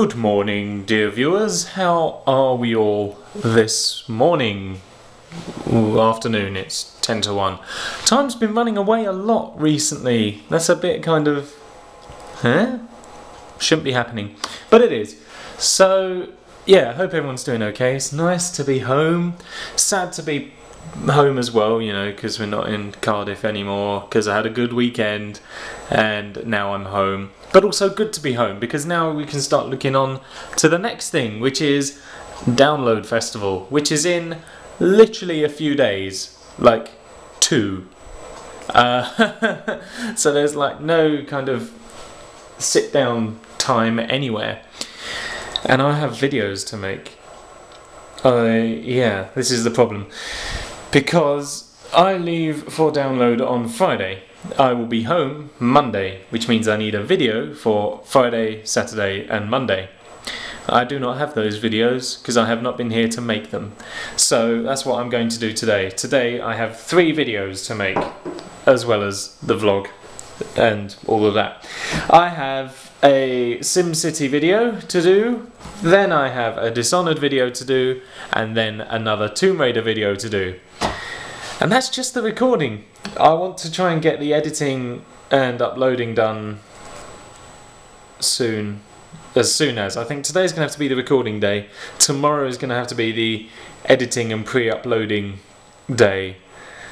Good morning, dear viewers. How are we all this morning? Ooh, afternoon, it's 10 to 1. Time's been running away a lot recently. That's a bit kind of. Huh? Shouldn't be happening. But it is. So, yeah, I hope everyone's doing okay. It's nice to be home. Sad to be home as well, you know, because we're not in Cardiff anymore, because I had a good weekend and now I'm home. But also good to be home because now we can start looking on to the next thing, which is Download Festival, which is in literally a few days, like two. Uh, so there's like no kind of sit down time anywhere. And I have videos to make. Uh, yeah, this is the problem. Because I leave for download on Friday. I will be home Monday, which means I need a video for Friday, Saturday, and Monday. I do not have those videos because I have not been here to make them. So that's what I'm going to do today. Today I have three videos to make, as well as the vlog and all of that. I have a SimCity video to do, then I have a Dishonored video to do, and then another Tomb Raider video to do. And that's just the recording. I want to try and get the editing and uploading done soon. As soon as. I think today's going to have to be the recording day. Tomorrow is going to have to be the editing and pre-uploading day.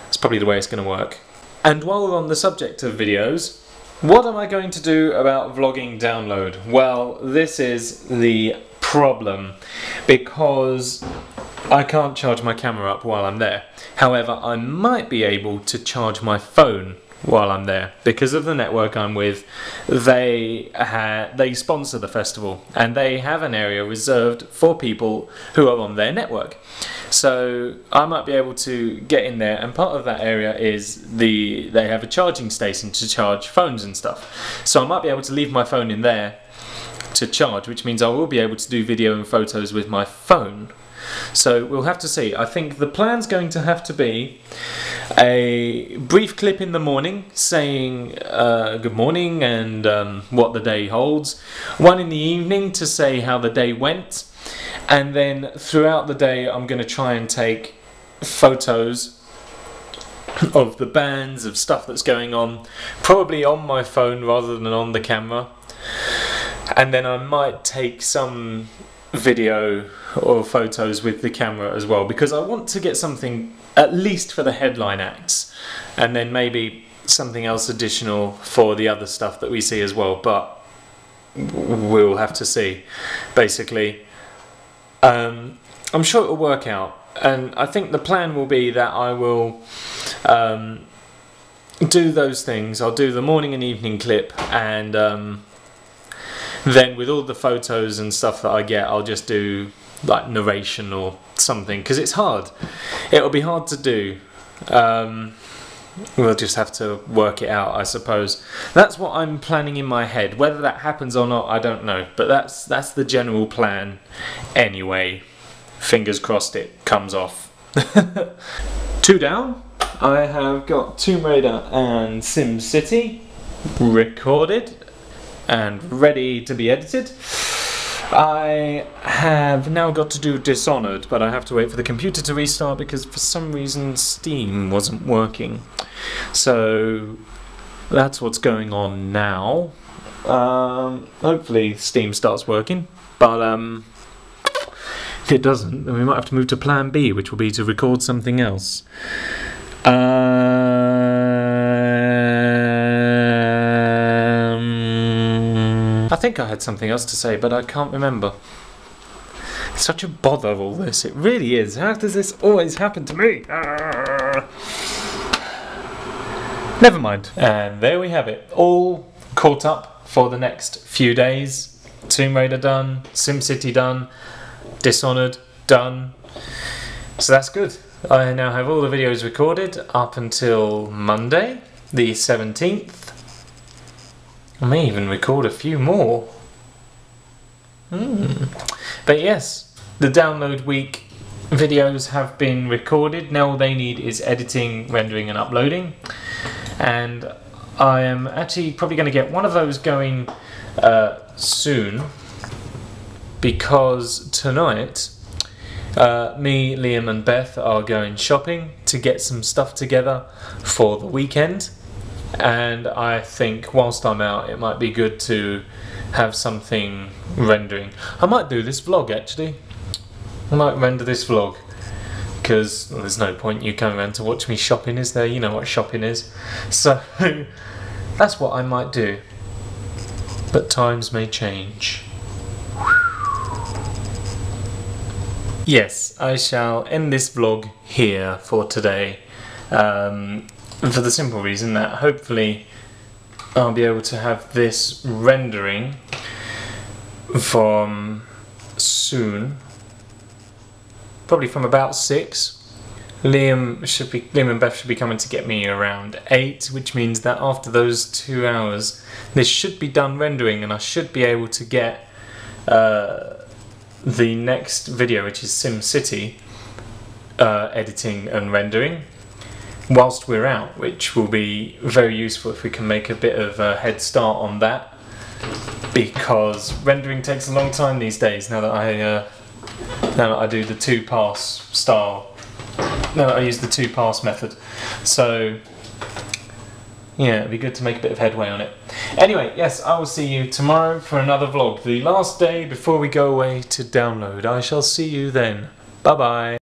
It's probably the way it's going to work. And while we're on the subject of videos, what am I going to do about vlogging download? Well, this is the problem because I can't charge my camera up while I'm there. However, I might be able to charge my phone while I'm there because of the network I'm with. They ha- they sponsor the festival and they have an area reserved for people who are on their network. So I might be able to get in there, and part of that area is the they have a charging station to charge phones and stuff. So I might be able to leave my phone in there to charge, which means I will be able to do video and photos with my phone so we'll have to see. I think the plan's going to have to be a brief clip in the morning saying uh, good morning and um, what the day holds, one in the evening to say how the day went, and then throughout the day I'm going to try and take photos of the bands, of stuff that's going on, probably on my phone rather than on the camera. And then I might take some video or photos with the camera as well because I want to get something at least for the headline acts and then maybe something else additional for the other stuff that we see as well but we'll have to see basically. Um, I'm sure it'll work out and I think the plan will be that I will um, do those things. I'll do the morning and evening clip and um, then with all the photos and stuff that I get, I'll just do like narration or something because it's hard. It'll be hard to do. Um, we'll just have to work it out, I suppose. That's what I'm planning in my head. Whether that happens or not, I don't know. But that's that's the general plan. Anyway, fingers crossed it comes off. Two down. I have got Tomb Raider and Sim City recorded and ready to be edited. I have now got to do Dishonored, but I have to wait for the computer to restart because for some reason Steam wasn't working. So that's what's going on now. Um, hopefully Steam starts working, but um, if it doesn't, then we might have to move to Plan B, which will be to record something else. Um, I think I had something else to say, but I can't remember. It's such a bother, all this. It really is. How does this always happen to me? Ah. Never mind. And there we have it. All caught up for the next few days. Tomb Raider done, SimCity done, Dishonored done. So that's good. I now have all the videos recorded up until Monday, the 17th. I may even record a few more. Hmm. But yes, the download week videos have been recorded. Now all they need is editing, rendering, and uploading. And I am actually probably going to get one of those going uh, soon. because tonight uh, me, Liam, and Beth are going shopping to get some stuff together for the weekend. And I think whilst I'm out, it might be good to have something rendering. I might do this vlog actually. I might render this vlog because well, there's no point you coming around to watch me shopping, is there? You know what shopping is. So that's what I might do. But times may change. Yes, I shall end this vlog here for today. Um, for the simple reason that hopefully I'll be able to have this rendering from soon. Probably from about 6. Liam should be Liam and Beth should be coming to get me around 8, which means that after those two hours this should be done rendering and I should be able to get uh, the next video, which is SimCity, uh, editing and rendering, whilst we're out, which will be very useful if we can make a bit of a head start on that, because rendering takes a long time these days. Now that I uh, now that I do the two pass style, now that I use the two pass method, so yeah, it'd be good to make a bit of headway on it. Anyway, yes, I will see you tomorrow for another vlog. The last day before we go away to download. I shall see you then. Bye bye.